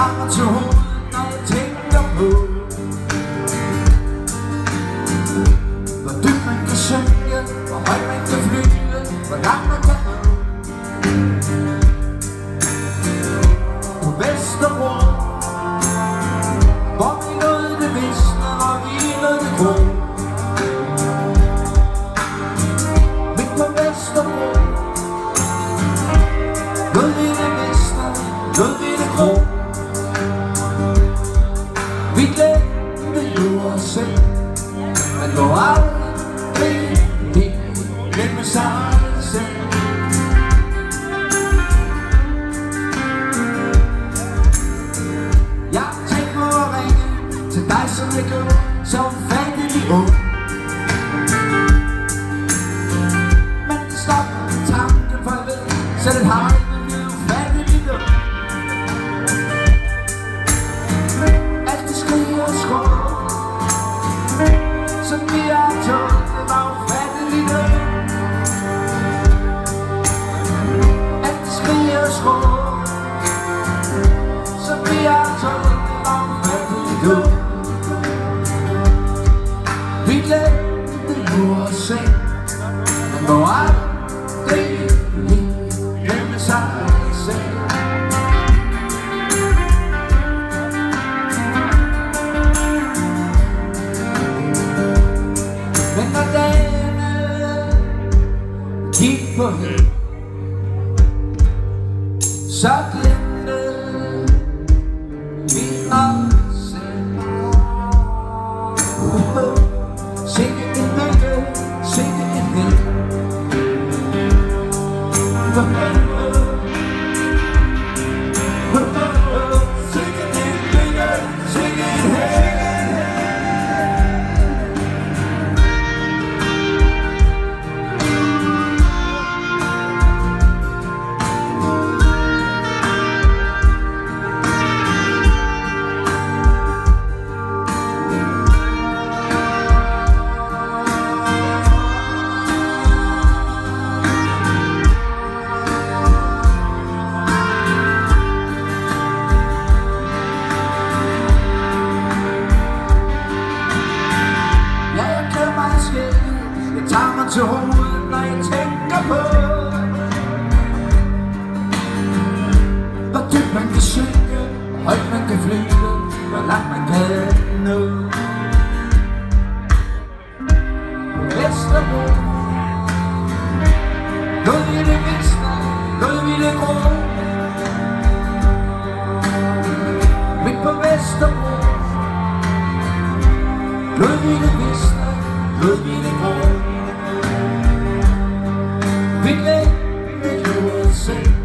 har mig til hovedet, når jeg tænker på. Hvor dybt man kan synke, hvor højt man kan flyve Hvor langt man kan nå. På Vesterbro Hvor vi nåede det visne, hvor vi nåede det grå Midt på Vesterbro Nåede vi det visne, nåede vi det grå Oh. people Saklanır bir asem Sevgilim, sevgilim Sevgilim gør skæld Jeg tager mig til hovedet, når jeg tænker på Hvor dybt man kan synge, Hvor højt man kan flyve Hvor langt man kan nå. På Vesterbro. Noget i det vidste Noget i det grå Midt på Vesterbro. Lod vi det visne, lod vi det grå Vi glemte jo os selv